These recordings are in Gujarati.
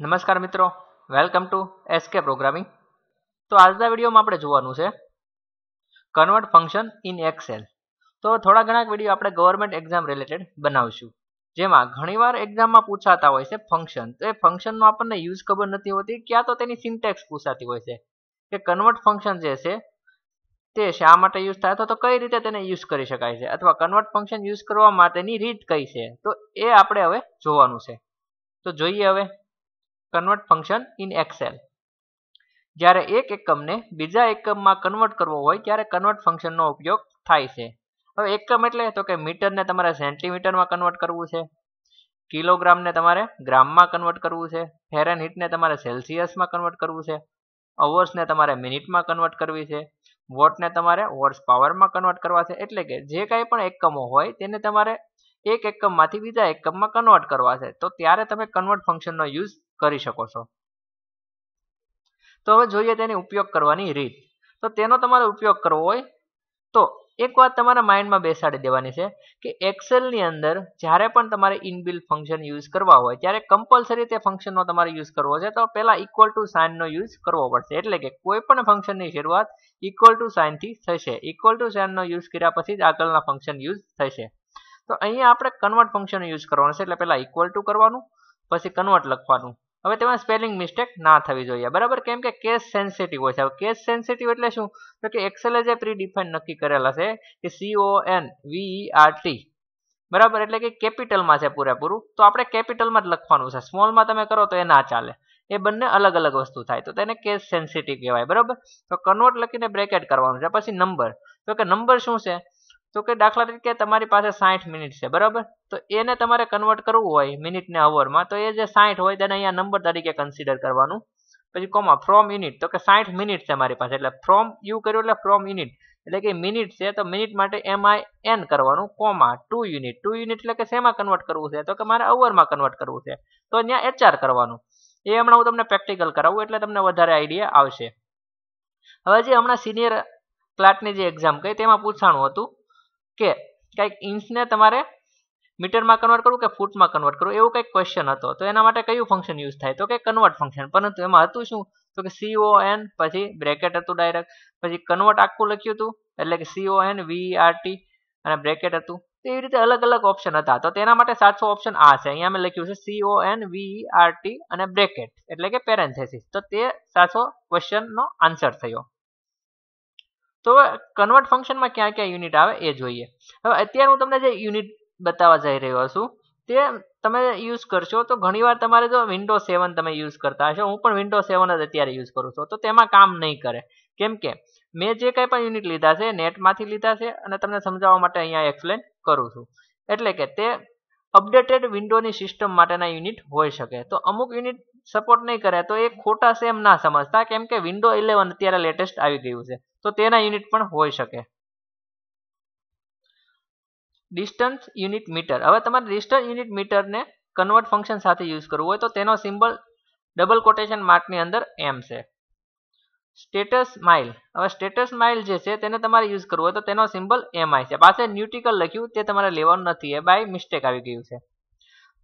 નમસ્કાર મિત્રો વેલકમ ટુ એસકે પ્રોગ્રામિંગ તો આજના વિડીયોમાં આપણે જોવાનું છે કન્વર્ટ ફંક્શન ઇન એક્સેલ તો થોડા ઘણા વીડિયો આપણે ગવર્મેન્ટ એક્ઝામ રિલેટેડ બનાવશું. જેમાં ઘણીવાર એક્ઝામમાં પૂછાતા હોય છે ફંક્શન તો એ ફંક્શનનો આપણને યુઝ ખબર નથી હોતી, ક્યાં તો તેની સિન્ટેક્સ પૂછાતી હોય છે કે કન્વર્ટ ફંક્શન જે છે, તે શા માટે યુઝ થાય? અથવા તો કઈ રીતે તેને યુઝ કરી શકાય છે? અથવા કન્વર્ટ ફંક્શન યુઝ કરવા માટેની રીત કઈ છે? તો એ આપણે હવે જોવાનું છે. તો જોઈએ હવે કન્વર્ટ ફંક્શન ઇન એક્સેલ જ્યારે એક એકમને બીજા એકમમાં કન્વર્ટ કરવો હોય, ત્યારે કન્વર્ટ ફંક્શનનો ઉપયોગ થાય છે. હવે એકમ એટલે તો કે મીટરને તમારે સેન્ટીમીટરમાં કન્વર્ટ કરવું છે, કિલોગ્રામને તમારે ગ્રામમાં કન્વર્ટ કરવું છે, ફેરનહીટને તમારે સેલ્સિયસમાં કન્વર્ટ કરવું છે, અવર્સને તમારે મિનિટમાં કન્વર્ટ કરવી છે, વોટને તમારે વોટ્સ પાવરમાં કન્વર્ટ કરવા છે, એટલે કે જે કાંઈ પણ એકમો હોય, તેને તમારે એક એકમમાંથી બીજા એકમમાં કન્વર્ટ કરવા છે. તો ત્યારે તમે કન્વર્ટ ફંક્શનનો યુઝ કરી શકો છો. તો હવે જોઈએ તેની ઉપયોગ કરવાની રીત. તો તેનો તમારે ઉપયોગ કરવો હોય તો એક વાત તમારા માઇન્ડમાં બેસાડી દેવાની છે કે એક્સેલની અંદર જ્યારે પણ તમારે ઇનબિલ ફંક્શન યુઝ કરવા હોય, ત્યારે કમ્પલસરી તે ફંક્શનનો તમારે યુઝ કરવો છે. તો પહેલા ઇક્વલ ટુ સાઇનનો યુઝ કરવો પડશે. એટલે કે કોઈ પણ ફંક્શનની શરૂઆત ઇક્વલ ટુ સાઇનથી થશે. ઇક્વલ ટુ સાઇનનો યુઝ કર્યા પછી જ આગળના ફંક્શન યુઝ થશે. તો અહીંયા આપણે કન્વર્ટ ફંક્શન યુઝ કરવાનું છે, એટલે પહેલા ઇક્વલ ટુ કરવાનું, પછી કન્વર્ટ લખવાનું. હવે તેમાં સ્પેલિંગ મિસ્ટેક ના થવી જોઈએ. બરાબર? કેમ કે કેસ સેન્સિટિવ હોય છે. હવે કેસ સેન્સિટિવ એટલે શું? તો કે એક્સેલે જે પ્રી ડિફાઇન નક્કી કરેલા છે કે C O N V E R T બરાબર? એટલે કે કેપિટલમાં છે પૂરેપૂરું. તો આપણે કેપિટલમાં જ લખવાનું છે. સ્મોલમાં તમે કરો તો એ ના ચાલે. એ બંને અલગ અલગ વસ્તુ થાય. તો તેને કેસ સેન્સિટિવ કહેવાય. બરાબર? તો કન્વર્ટ લખીને બ્રેકેટ કરવાનું છે. પછી નંબર તો કે નંબર શું છે? તો કે દાખલા તરીકે તમારી પાસે સાઠ મિનિટ છે, બરાબર? તો એને તમારે કન્વર્ટ કરવું હોય મિનિટને અવરમાં તો એ જે સાઠ હોય તેને અહીંયા નંબર તરીકે કન્સિડર કરવાનું. પછી કોમા ફ્રોમ યુનિટ તો કે સાઠ મિનિટ છે મારી પાસે, એટલે ફ્રોમ યુ કર્યું એટલે ફ્રોમ યુનિટ એટલે કે મિનિટ છે, તો મિનિટ માટે એમ આઈ એન કરવાનું comma two unit two unit એટલે કે શેમાં કન્વર્ટ કરવું છે? તો કે મારે અવરમાં કન્વર્ટ કરવું છે. તો અહીંયા એચઆર કરવાનું. એ હમણાં હું તમને પ્રેક્ટિકલ કરાવું, એટલે તમને વધારે આઈડિયા આવશે. હવે જે હમણાં સિનિયર ક્લાર્કની જે એક્ઝામ કહી તેમાં પૂછાણું હતું. કે કંઈક ઇંચને તમારે મીટરમાં કન્વર્ટ કરવું કે ફૂટમાં કન્વર્ટ કરવું, એવું કંઈક ક્વેશ્ચન હતો. તો એના માટે કયું ફંક્શન યુઝ થાય? તો કે કન્વર્ટ ફંક્શન પરંતુ એમાં હતું શું? તો કે સીઓ એન પછી બ્રેકેટ હતું ડાયરેક્ટ પછી કન્વર્ટ આખું લખ્યું હતું, એટલે કે C O N V R T અને બ્રેકેટ હતું. તો એવી રીતે અલગ અલગ ઓપ્શન હતા. તો તેના માટે સાચો ઓપ્શન આ છે. અહીંયા મેં લખ્યું છે C O N V R T અને બ્રેકેટ એટલે કે પેરેન્થેસિસ તો તે સાચો ક્વેશ્ચનનો આન્સર થયો. તો કન્વર્ટ ફંક્શનમાં ક્યાં ક્યાં યુનિટ આવે એ જોઈએ. હવે અત્યારે હું તમને જે યુનિટ બતાવવા જઈ રહ્યો છું, તે તમે યુઝ કરશો તો ઘણીવાર તમારે જો વિન્ડો સેવન તમે યુઝ કરતા હશો, હું પણ વિન્ડો સેવન જ અત્યારે યુઝ કરું છું, તો તેમાં કામ નહીં કરે. કેમ કે મેં જે કંઈ પણ યુનિટ લીધા છે, નેટમાંથી લીધા છે અને તમને સમજાવવા માટે અહીંયા એક્સપ્લેન કરું છું. એટલે કે તે અપડેટેડ વિન્ડોની સિસ્ટમ માટેના યુનિટ હોઈ શકે. તો અમુક યુનિટ સપોર્ટ નહીં કરે, તો એ ખોટા સેમ ના સમજતા. કેમ કે વિન્ડો ઇલેવન અત્યારે લેટેસ્ટ આવી ગયું છે. તો તેના યુનિટ પણ હોઈ શકે. ડિસ્ટન્સ યુનિટ મીટર હવે તમારે ડિસ્ટન્સ યુનિટ મીટરને કન્વર્ટ ફંક્શન સાથે યુઝ કરવું હોય તો તેનો સિમ્બલ ડબલ કોટેશન માર્કની અંદર એમ છે. સ્ટેટસ માઇલ હવે સ્ટેટસ માઇલ જે છે તેને તમારે યુઝ કરવું હોય તો તેનો સિમ્બલ એમઆઈ છે. પાસે ન્યુટિકલ લખ્યું તે તમારે લેવાનું નથી. એ બાય મિસ્ટેક આવી ગયું છે.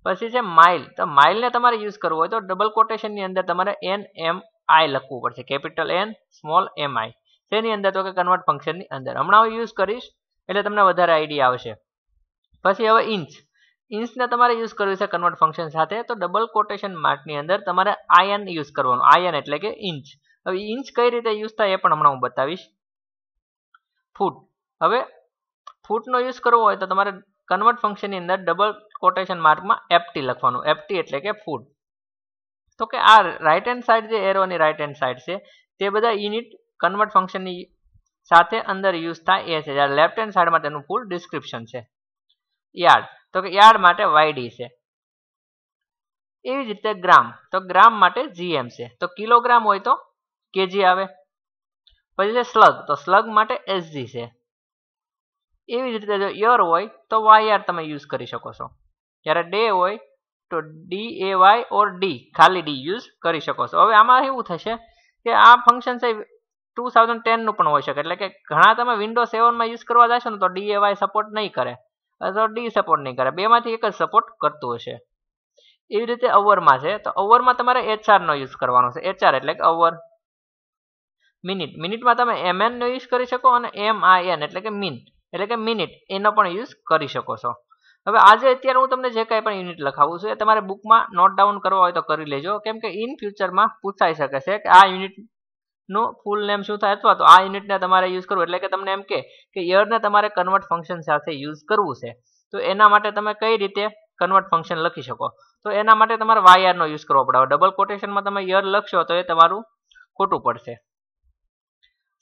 પછી છે માઇલ તો માઇલને તમારે યુઝ કરવો હોય તો ડબલ કોટેશનની અંદર તમારે એન એમ આઈ લખવું પડશે. Capital N small M I તેની અંદર તો કે કન્વર્ટ ફંક્શનની અંદર. હમણાં હું યુઝ કરીશ એટલે તમને વધારે આઈડિયા આવશે. પછી હવે ઇંચ ઇંચને તમારે યુઝ કરવું છે કન્વર્ટ ફંક્શન સાથે તો ડબલ કોટેશન માર્કની અંદર તમારે આયન યુઝ કરવાનું. આયન એટલે કે ઇંચ હવે ઇંચ કઈ રીતે યુઝ થાય એ પણ હમણાં હું બતાવીશ. ફૂટ હવે ફૂટનો યુઝ કરવો હોય તો તમારે કન્વર્ટ ફંક્શનની અંદર ડબલ કોટેશન માર્કમાં એફટી લખવાનું. એફટી એટલે કે ફૂડ તો કે આ રાઈટ હેન્ડ સાઈડ જે એરોની રાઈટ હેન્ડ સાઈડ છે, તે બધા યુનિટ કન્વર્ટ ફંક્શનની સાથે અંદર યુઝ થાય એ છે. જ્યારે લેફ્ટ હેન્ડ સાઈડમાં તેનું ફૂલ ડિસ્ક્રિપ્શન છે. યાર્ડ તો કે યાર્ડ માટે વાયડી છે. એવી જ રીતે ગ્રામ તો ગ્રામ માટે જીએમ છે. તો કિલોગ્રામ હોય તો કેજી આવે. પછી છે સ્લગ તો સ્લગ માટે એસજી છે. એવી જ રીતે જો યર હોય તો વાયર તમે યુઝ કરી શકો છો. જ્યારે ડે હોય તો D A Y or D ખાલી ડી યુઝ કરી શકો છો. હવે આમાં એવું થશે કે આ ફંક્શન છે ટુ થાઉઝન્ડ ટેનનું પણ હોઈ શકે. એટલે કે ઘણા તમે વિન્ડો સેવનમાં યુઝ કરવા જશો ને તો ડી એ વાય સપોર્ટ નહીં કરે. અથવા ડી સપોર્ટ નહીં કરે. બેમાંથી એક જ સપોર્ટ કરતું હશે. એવી રીતે અવરમાં છે. તો અવરમાં તમારે એચઆરનો યુઝ કરવાનો છે. એચઆર એટલે કે અવર. મિનિટ મિનિટમાં તમે એમએનનો યુઝ કરી શકો અને એમ એટલે કે મિન એટલે કે મિનિટ એનો પણ યુઝ કરી શકો છો. હવે આજે અત્યારે હું તમને જે કાંઈ પણ યુનિટ લખાવું છું એ તમારે બુકમાં નોટ ડાઉન કરવા હોય તો કરી લેજો. કેમ કે ઇન ફ્યુચરમાં પૂછાઈ શકે છે કે આ યુનિટનું ફૂલ નેમ શું થાય અથવા તો આ યુનિટને તમારે યુઝ કરવું. એટલે કે તમને એમ કે યરને તમારે કન્વર્ટ ફંક્શન સાથે યુઝ કરવું છે. તો એના માટે તમે કઈ રીતે કન્વર્ટ ફંક્શન લખી શકો? તો એના માટે તમારે વાયરનો યુઝ કરવો પડે. ડબલ કોટેશનમાં તમે યર લખશો તો એ તમારું ખોટું પડશે.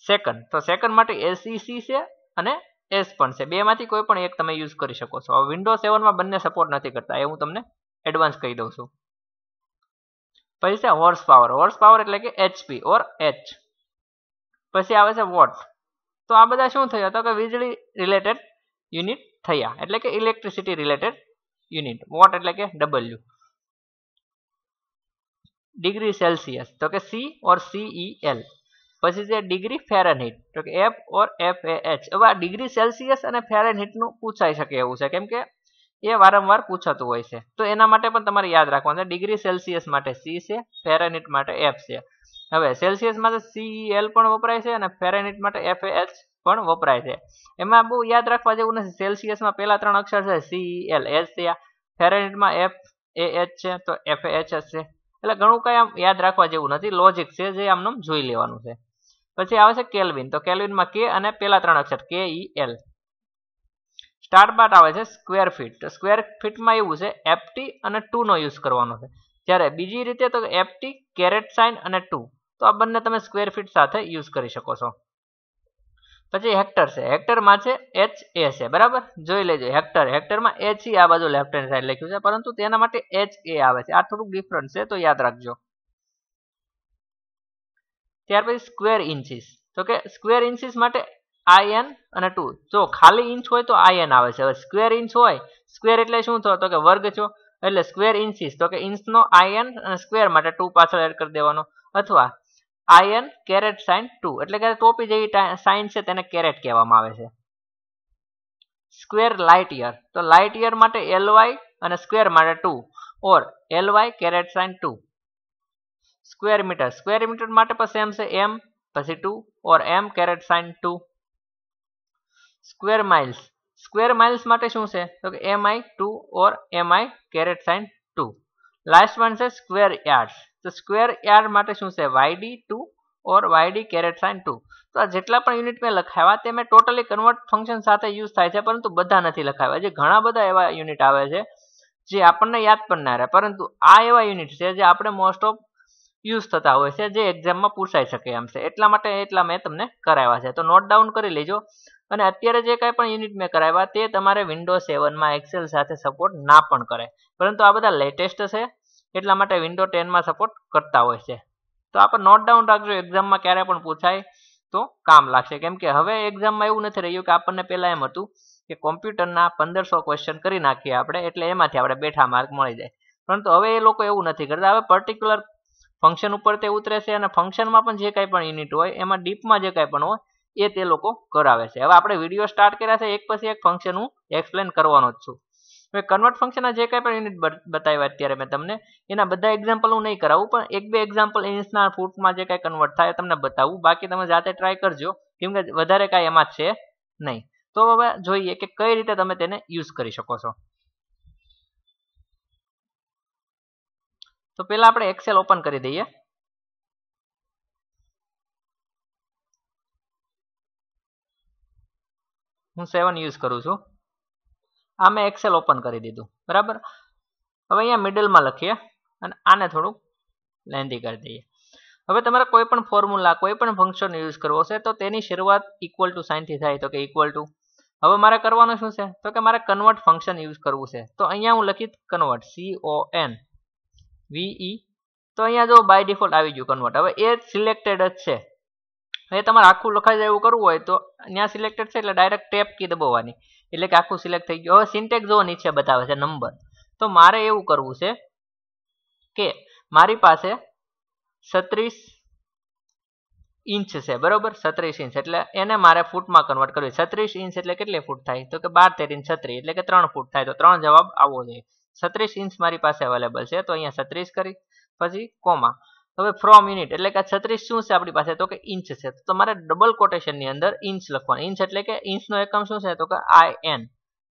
સેકન્ડ તો સેકન્ડ માટે એસઈસી છે અને એસ પણ છે. બેમાંથી કોઈ પણ એક તમે યુઝ કરી શકો છો. વિન્ડો સેવનમાં બંને સપોર્ટ નથી કરતા. એ હું તમને એડવાન્સ કહી દઉં છું. પછી છે હોર્સ પાવર હોર્સ પાવર એટલે કે એચપી ઓર એચ પછી આવે છે વોટ તો આ બધા શું થયું? તો કે વીજળી રિલેટેડ યુનિટ થયા. એટલે કે ઇલેક્ટ્રિસિટી રિલેટેડ યુનિટ વોટ એટલે કે ડબલ્યુ ડિગ્રી સેલ્સિયસ તો કે સી ઓર સીઈ એલ પછી છે ડિગ્રી ફેરનહીટ તો કે F or F A H હવે આ ડિગ્રી સેલ્સિયસ અને ફેરનહીટનું પૂછાઈ શકે એવું છે. કેમ કે એ વારંવાર પૂછાતું હોય છે. તો એના માટે પણ તમારે યાદ રાખવાનું છે. ડિગ્રી સેલ્સિયસ માટે સી છે ફેરનહીટ માટે એફ છે. હવે સેલ્સિયસ માટે સી એલ પણ વપરાય છે અને ફેરનહીટ માટે એફ એચ પણ વપરાય છે. એમાં બહુ યાદ રાખવા જેવું નથી. સેલ્સિયસમાં પહેલા ત્રણ અક્ષર છે સી એલ એચ થયા ફેરનહીટમાં એફ એ એચ છે, તો એફ એ એચ છે. એટલે ઘણું કઈ આમ યાદ રાખવા જેવું નથી. લોજિક છે જે આમનું જોઈ લેવાનું છે. પછી આવે છે કેલ્વિન. તો કેલ્વિનમાં કે અને પેલા ત્રણ અક્ષર, કે, ઈ, એલ. સ્ટાર્ટ બાટ આવે છે સ્ક્વેર ફીટ તો સ્ક્વેર ફીટમાં એવું છે એફટી અને ટુ નો યુઝ કરવાનો છે. જ્યારે બીજી રીતે તો એફટી કેરેટ સાઇન અને ટુ તો આ બંને તમે સ્ક્વેર ફીટ સાથે યુઝ કરી શકો છો. પછી હેક્ટર છે. હેક્ટરમાં છે એચ એ છે. બરાબર? જોઈ લેજો. હેક્ટર હેક્ટરમાં એચ આ બાજુ લેફ્ટ હેન્ડ સાઈડ લખ્યું છે. પરંતુ તેના માટે એચ એ આવે છે. આ થોડુંક ડિફરન્ટ છે, તો યાદ રાખજો. ત્યાર પછી સ્ક્વેર ઇન્ચીસ તો કે સ્ક્વેર ઇન્ચીસ માટે આઈ એન અને ટુ જો ખાલી ઇંચ હોય તો આઈ એન આવે છે. હવે સ્ક્વેર ઇંચ હોય સ્ક્વેર એટલે શું થયો? તો કે વર્ગ છો. એટલે સ્ક્વેર ઇન્ચીસ તો કે ઇંચનો આઈ એન અને સ્ક્વેર માટે ટુ પાછળ એડ કરી દેવાનો. અથવા I N caret sign two એટલે કે ટોપી જેવી સાઇન છે તેને કેરેટ કહેવામાં આવે છે. સ્ક્વેર લાઇટ યર તો લાઇટ યર માટે એલ વાય અને સ્ક્વેર માટે two or L Y caret sign two square metre square metre માટે પછી સેમ છે એમ પછી two or M caret sign two square miles square miles માટે શું છે? તો કે M I two or M I caret sign two last one છે સ્ક્વેર યાર્ડ તો સ્ક્વેર યાર્ડ માટે શું છે? Y D two or Y D caret sign two તો આ જેટલા પણ યુનિટ મેં લખાવ્યા તે મેં ટોટલી કન્વર્ટ ફંક્શન સાથે યુઝ થાય છે, પરંતુ બધા નથી લખાવ્યા. જે ઘણા બધા એવા યુનિટ આવે છે, જે આપણને યાદ પણ ના રહે. પરંતુ આ એવા યુનિટ છે જે આપણે મોસ્ટ ઓફ યુઝ થતા હોય છે, જે એક્ઝામમાં પૂછાઈ શકે એમ છે. એટલા માટે એટલા મેં તમને કરાવ્યા છે. તો નોટ ડાઉન કરી લેજો. અને અત્યારે જે કાંઈ પણ યુનિટ મેં કરાવ્યા, તે તમારે વિન્ડો સેવનમાં એક્સેલ સાથે સપોર્ટ ના પણ કરે. પરંતુ આ બધા લેટેસ્ટ છે, એટલા માટે વિન્ડો ટેનમાં સપોર્ટ કરતા હોય છે. તો આપણે નોટ ડાઉન રાખજો એક્ઝામમાં ક્યારે પણ પૂછાય તો કામ લાગશે. કેમ કે હવે એક્ઝામમાં એવું નથી રહ્યું કે આપણને પહેલાં એમ હતું કે કોમ્પ્યુટરના પંદરસો ક્વેશ્ચન કરી નાખીએ આપણે, એટલે એમાંથી આપણે બેઠા માર્ક મળી જાય. પરંતુ હવે એ લોકો એવું નથી કરતા. હવે પર્ટિક્યુલર ફંક્શન ઉપર તે ઉતરે છે અને ફંક્શનમાં પણ જે કાંઈ પણ યુનિટ હોય, એમાં ડીપમાં જે કાંઈ પણ હોય, એ તે લોકો કરાવે છે. હવે આપણે વીડિયો સ્ટાર્ટ કર્યા છે, એક પછી એક ફંક્શન હું એક્સપ્લેન કરવાનો જ છું. હવે કન્વર્ટ ફંક્શનના જે કાંઈ પણ યુનિટ બતાવ્યા અત્યારે મેં તમને, એના બધા એક્ઝામ્પલ હું નહીં કરાવું, પણ એક બે એક્ઝામ્પલ ઇન્ચના ફૂટમાં જે કાંઈ કન્વર્ટ થાય તમને બતાવું. બાકી તમે જાતે ટ્રાય કરજો, કેમ કે વધારે કાંઈ એમાં છે નહીં. તો હવે જોઈએ કે કઈ રીતે તમે તેને યુઝ કરી શકો છો. તો પહેલા આપણે એક્સેલ ઓપન કરી દઈએ. હું સેવન યુઝ કરું છું. આ મેં એક્સેલ ઓપન કરી દીધું. બરાબર? હવે અહીંયા મિડલમાં લખીએ અને આને થોડુંક લેન્ધી કરી દઈએ. હવે તમારે કોઈ પણ ફોર્મ્યુલા કોઈ પણ ફંક્શન યુઝ કરવો છે તો તેની શરૂઆત ઇક્વલ ટુ સાઇનથી થાય તો કે ઇક્વલ ટુ હવે મારે કરવાનું શું છે? તો કે મારે કન્વર્ટ ફંક્શન યુઝ કરવું છે. તો અહીંયા હું લખી convert C O N V E તો અહીંયા જો બાય ડિફોલ્ટ આવી ગયું કન્વર્ટ હવે એ સિલેક્ટેડ જ છે. હવે તમારે આખું લખાઈ જાય એવું કરવું હોય તો ત્યાં સિલેક્ટેડ છે એટલે ડાયરેક્ટ ટેપ કી દબાવવાની. એટલે કે આખું સિલેક્ટ થઈ ગયું. હવે સિન્ટેક્સ જો નીચે બતાવે છે નંબર તો મારે એવું કરવું છે કે મારી પાસે છત્રીસ ઇંચ છે, બરોબર? છત્રીસ ઇંચ. એટલે એને મારે ફૂટમાં કન્વર્ટ કરવી. છત્રીસ ઇંચ એટલે કેટલી ફૂટ થાય? તો કે બાર તેર ઇંચ છત્રીસ એટલે કે ત્રણ ફૂટ થાય. તો ત્રણ જવાબ આવવો જોઈએ. છત્રીસ ઇંચ મારી પાસે અવેલેબલ છે. તો અહીંયા છત્રીસ કરી, પછી કોમા. હવે ફ્રોમ યુનિટ એટલે કે છત્રીસ શું છે આપણી પાસે? તો કે ઇંચ છે. તો તમારે ડબલ કોટેશનની અંદર ઇંચ લખવાનું. ઇંચ એટલે કે ઇંચનો એકમ શું છે? તો કે આઈ એન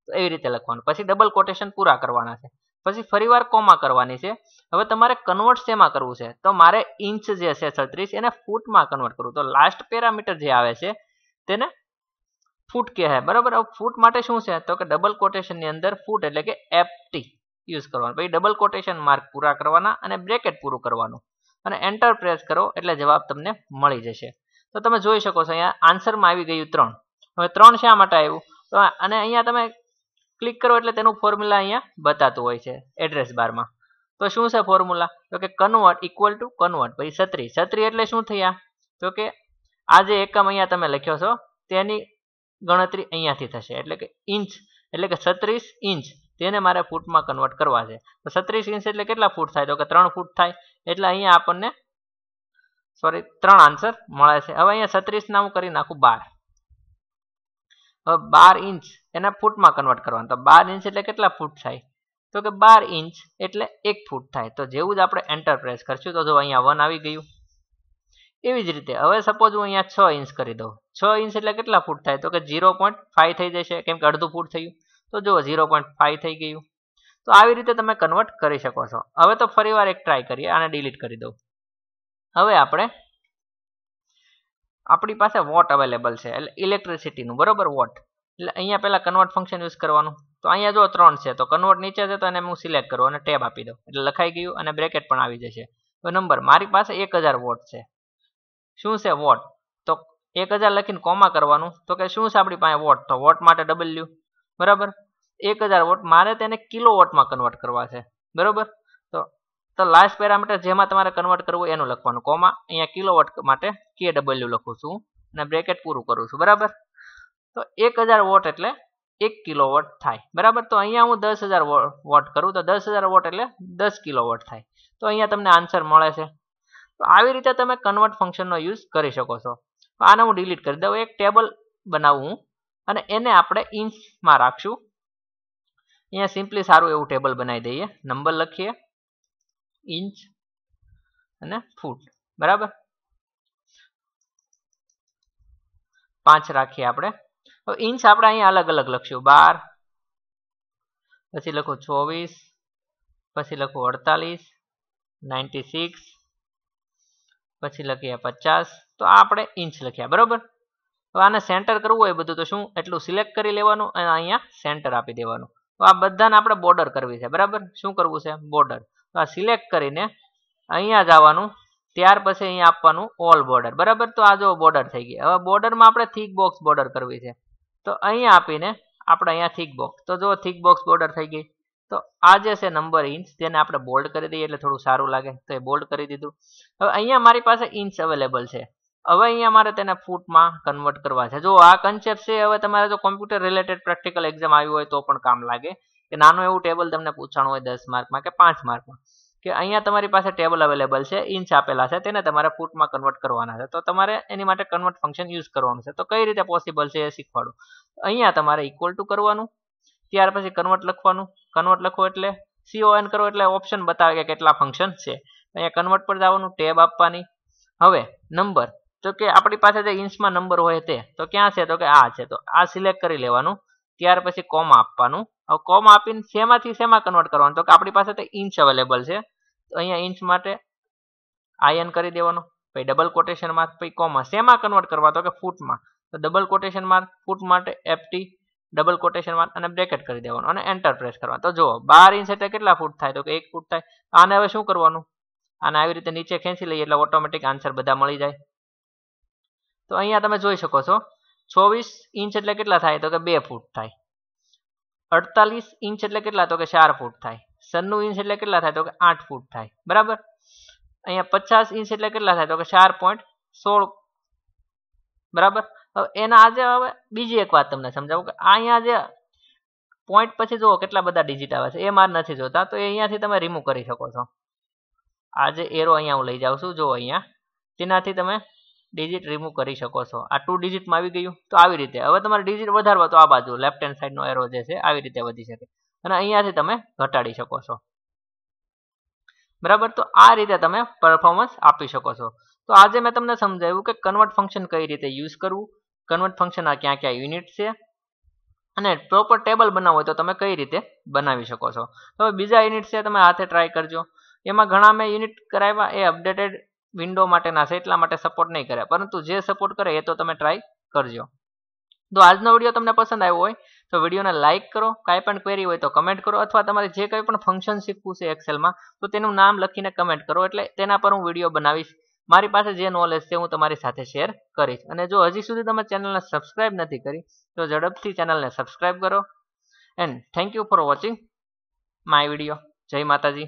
તો એવી રીતે લખવાનું. પછી ડબલ કોટેશન પૂરા કરવાના છે. પછી ફરીવાર કોમા કરવાની છે. હવે તમારે કન્વર્ટ શેમાં કરવું છે? તો મારે ઇંચ જે છે છત્રીસ, એને ફૂટમાં કન્વર્ટ કરવું. તો લાસ્ટ પેરામીટર જે આવે છે, તેને ફૂટ કહે બરાબર? હવે ફૂટ માટે શું છે? તો કે ડબલ કોટેશનની અંદર ફૂટ એટલે કે એફટી યુઝ કરવાનું. પછી ડબલ કોટેશન માર્ક પૂરા કરવાના અને બ્રેકેટ પૂરું કરવાનું. અને એન્ટર પ્રેસ કરો એટલે જવાબ તમને મળી જશે. તો તમે જોઈ શકો છો અહીંયા આન્સરમાં આવી ગયું ત્રણ. હવે ત્રણ શા માટે આવ્યું? તો અને અહીંયા તમે ક્લિક કરો એટલે તેનું ફોર્મ્યુલા અહીંયા બતાતું હોય છે એડ્રેસ બારમાં તો શું છે ફોર્મ્યુલા તો કે કન્વર્ટ ઇક્વલ ટુ કન્વર્ટ પછી છત્રી. છત્રી એટલે શું થયા? તો કે આ જે એકમ અહીંયા તમે લખ્યો છો, તેની ગણતરી અહીંયાથી થશે. એટલે કે ઇંચ એટલે કે છત્રીસ ઇંચ તેને મારે ફૂટમાં કન્વર્ટ કરવા છે. તો છત્રીસ ઇંચ એટલે કેટલા ફૂટ થાય? તો કે ત્રણ ફૂટ થાય. એટલે અહીંયા આપણને સોરી ત્રણ આન્સર મળે છે. હવે અહીંયા છત્રીસના હું કરી નાખું બાર. બાર ઇંચ એને ફૂટમાં કન્વર્ટ કરવાનું. તો બાર ઇંચ એટલે કેટલા ફૂટ થાય? તો કે બાર ઇંચ એટલે એક ફૂટ થાય. તો જેવું જ આપણે એન્ટર પ્રેસ કરશું. તો જો અહીંયા વન આવી ગયું. એવી જ રીતે. હવે સપોઝ હું અહીંયા છ ઇંચ કરી દઉં. છ ઇંચ એટલે કેટલા ફૂટ થાય? તો કે ઝીરો પોઈન્ટ ફાઈવ થઈ જશે. કેમ કે અડધું ફૂટ થયું. તો જુઓ ઝીરો પોઈન્ટ ફાઈવ થઈ ગયું, તો આવી રીતે તમે કન્વર્ટ કરી શકો છો. હવે તો ફરીવાર એક ટ્રાય કરીએ આને ડિલીટ કરી દઉં. હવે આપણે આપણી પાસે વોટ અવેલેબલ છે, એટલે ઇલેક્ટ્રિસિટીનું બરોબર વોટ એટલે અહીંયા પહેલાં કન્વર્ટ ફંક્શન યુઝ કરવાનું. તો અહીંયા જો ત્રણ છે, તો કન્વર્ટ નીચે છે, તો એને હું સિલેક્ટ કરું અને ટેબ આપી દઉં. એટલે લખાઈ ગયું અને બ્રેકેટ પણ આવી જશે. તો નંબર મારી પાસે એક હજાર વોટ છે. શું છે વોટ તો એક હજાર લખીને કોમા કરવાનું. તો કે શું છે આપણી પાસે વોટ તો વોટ માટે ડબલ્યુ બરાબર? એક હજાર વોટ, મારે તેને કિલો વોટમાં કન્વર્ટ કરવા છે. બરાબર? તો તો લાસ્ટ પેરામીટર જેમાં તમારે કન્વર્ટ કરવું એનું લખવાનું. કોમા, અહીંયા કિલો વોટ માટે કે ડબલ્યુ લખું છું અને બ્રેકેટ પૂરું કરું છું. બરાબર? તો એક હજાર વોટ એટલે એક કિલો વોટ થાય. બરાબર? તો અહીંયા હું દસ હજાર વોટ કરું, તો દસ હજાર વોટ એટલે દસ કિલો વોટ થાય. તો અહીંયા તમને આન્સર મળે છે. તો આવી રીતે તમે કન્વર્ટ ફંક્શનનો યુઝ કરી શકો છો. આને હું ડિલીટ કરી દઉં. એક ટેબલ બનાવું અને એને આપણે ઇંચમાં રાખશું. અહીંયા સિમ્પલી સારું એવું ટેબલ બનાવી દઈએ. નંબર લખીએ. ઇંચ અને ફૂટ બરાબર? પાંચ રાખીએ આપણે. હવે ઇંચ આપણે અહીંયા અલગ અલગ લખશું. બાર, પછી લખું ચોવીસ, પછી લખું અડતાલીસ નાઇન્ટી સિક્સ પછી લખીએ પચાસ. તો આપણે ઇંચ લખ્યા. બરોબર? હવે આને સેન્ટર કરવું હોય બધું, તો શું? એટલું સિલેક્ટ કરી લેવાનું અને અહીંયા સેન્ટર આપી દેવાનું. તો આ બધાને આપણે બોર્ડર કરવી છે, બરાબર? શું કરવું છે? બોર્ડર તો આ સિલેક્ટ કરીને અહીંયા જવાનું, ત્યાર પછી અહીંયા આપવાનું ઓલ બોર્ડર બરાબર? તો આ જો બોર્ડર થઈ ગઈ. હવે બોર્ડરમાં આપણે થીક બોક્સ બોર્ડર કરવી છે. તો અહીંયા આપીને આપણે અહીંયા થીક બોક્સ તો જો થીક બોક્સ બોર્ડર થઈ ગઈ, તો આ જે છે નંબર ઇંચ તેને આપણે બોલ્ડ કરી દઈએ એટલે થોડું સારું લાગે. તો એ બોલ્ડ કરી દીધું. હવે અહીંયા મારી પાસે ઇંચ અવેલેબલ છે. હવે અહીંયા મારે તેને ફૂટમાં કન્વર્ટ કરવા છે. જો આ કન્સેપ્ટ છે, હવે તમારે જો કોમ્પ્યુટર રિલેટેડ પ્રેક્ટિકલ એક્ઝામ આવી હોય તો પણ કામ લાગે. કે નાનું એવું ટેબલ તમને પૂછવાનું હોય દસ માર્કમાં કે પાંચ માર્કમાં. કે અહીંયા તમારી પાસે ટેબલ અવેલેબલ છે ઇંચ આપેલા છે, તેને તમારે ફૂટમાં કન્વર્ટ કરવાના છે. તો તમારે એની માટે કન્વર્ટ ફંક્શન યુઝ કરવાનું છે. તો કઈ રીતે પોસિબલ છે એ શીખવાડું. અહીંયા તમારે ઇક્વલ ટુ કરવાનું, ત્યાર પછી કન્વર્ટ લખવાનું. કન્વર્ટ લખો એટલે સીઓએન કરો એટલે ઓપ્શન બતાવે કે કેટલા ફંક્શન છે. અહીંયા કન્વર્ટ પર જવાનું, ટેબ આપવાની. હવે નંબર તો કે આપણી પાસે જે ઇંચમાં નંબર હોય તે, તો ક્યાં છે? તો કે આ છે. તો આ સિલેક્ટ કરી લેવાનું. ત્યાર પછી કોમા આપવાનું. હવે કોમા આપીને શેમાંથી શેમાં કન્વર્ટ કરવાનું? તો કે આપણી પાસે તો ઇંચ અવેલેબલ છે. તો અહીંયા ઇંચ માટે આયન કરી દેવાનું. પછી ડબલ કોટેશન માર્ક પછી કોમા શેમાં કન્વર્ટ કરવા? તો કે ફૂટમાં તો ડબલ કોટેશન માર્ક ફૂટ માટે F T double quotation mark અને બ્રેકેટ કરી દેવાનું અને એન્ટર પ્રેસ કરવાનું. તો જો બાર ઇંચ એટલે કેટલા ફૂટ થાય? તો કે એક ફૂટ થાય. આને હવે શું કરવાનું? આને આવી રીતે નીચે ખેંચી લઈએ એટલે ઓટોમેટિક આન્સર બધા મળી જાય. તો અહીંયા તમે જોઈ શકો છો, ચોવીસ ઇંચ એટલે કેટલા થાય? તો કે બે ફૂટ થાય. અડતાલીસ ઇંચ એટલે કેટલા? તો કે ચાર ફૂટ થાય. સન્નું ઇંચ એટલે કેટલા થાય? તો કે આઠ ફૂટ થાય. બરાબર? અહીંયા પચાસ ઇંચ એટલે કેટલા થાય? તો કે ચાર પોઈન્ટ સોળ. બરાબર? હવે એના આજે હવે બીજી એક વાત તમને સમજાવું કે અહીંયા જે પોઈન્ટ પછી જુઓ કેટલા બધા ડિજિટ આવે છે. એ મારે નથી જોતા, તો એ અહીંયાથી તમે રિમૂવ કરી શકો છો. આ જે એરો અહીંયા હું લઈ જાઉં છું જો અહીંયા. તેનાથી તમે ડિજિટ રિમૂવ કરી શકો છો. આ ટુ ડિજિટમાં આવી ગયું. તો આવી રીતે. હવે તમારે ડિજિટ વધારવા, તો આ બાજુ લેફ્ટ હેન્ડ સાઈડનો એરો જે છે, આવી રીતે વધી શકે. અને અહીંયાથી તમે ઘટાડી શકો છો. બરાબર? તો આ રીતે તમે પરફોર્મન્સ આપી શકો છો. તો આજે મેં તમને સમજાવ્યું કે કન્વર્ટ ફંક્શન કઈ રીતે યુઝ કરવું કન્વર્ટ ફંક્શનના ક્યાં ક્યાં યુનિટ છે, અને પ્રોપર ટેબલ બનાવવું હોય તો તમે કઈ રીતે બનાવી શકો છો. તો બીજા યુનિટ છે, તમે હાથે ટ્રાય કરજો. એમાં ઘણા મેં યુનિટ કરાવ્યા, એ અપડેટેડ વિન્ડો માટેના છે, એટલા માટે સપોર્ટ નહીં કરે. પરંતુ જે સપોર્ટ કરે એ તો તમે ટ્રાય કરજો. તો આજનો વીડિયો તમને પસંદ આવ્યો હોય, તો વિડીયોને લાઇક કરો, કાંઈ પણ ક્વેરી હોય તો કમેન્ટ કરો, અથવા તમારે જે કંઈ પણ ફંક્શન શીખવું છે એક્સેલમાં તો તેનું નામ લખીને કમેન્ટ કરો, એટલે તેના પર હું વીડિયો બનાવીશ. મારી પાસે જે નોલેજ છે હું તમારી સાથે શેર કરીશ. અને જો હજી સુધી તમે ચેનલને સબસ્ક્રાઇબ નથી કરી, તો ઝડપથી ચેનલને સબસ્ક્રાઇબ કરો. And thank you for watching my video જય માતાજી.